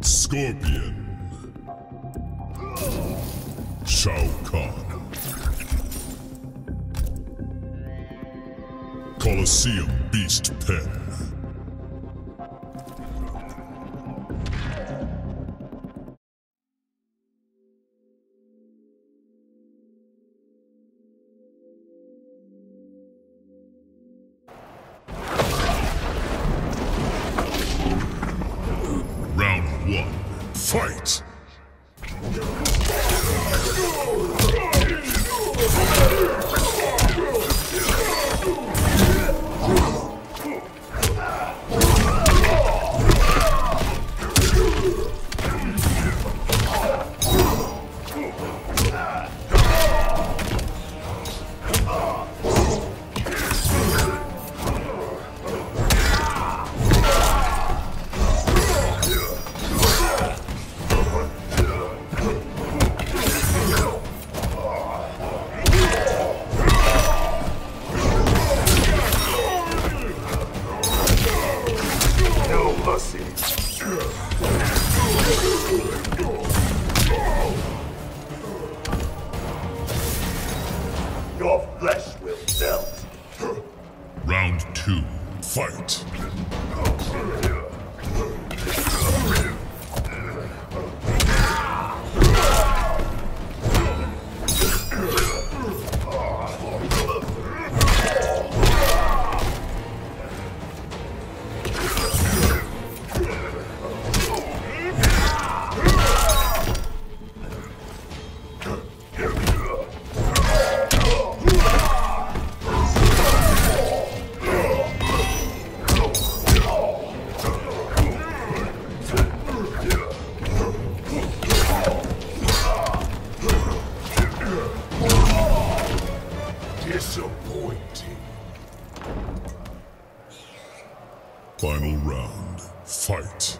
Scorpion. Shao Kahn. Colosseum Beast Pen. Fight! Your flesh will melt. Round two. Fight! Final round. Fight!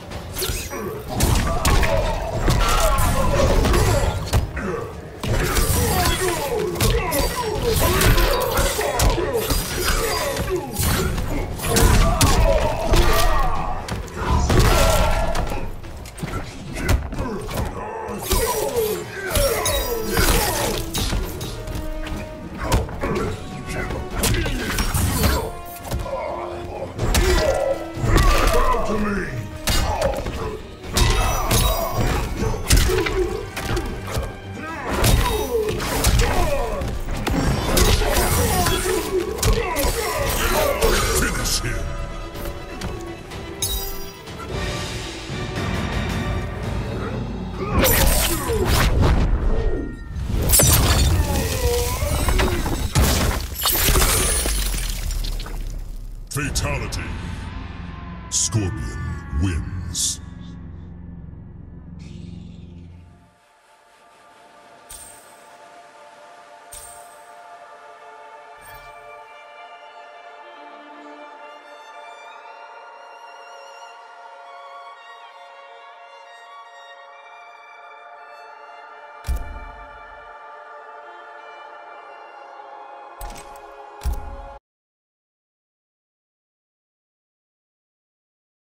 Fatality. Scorpion wins. you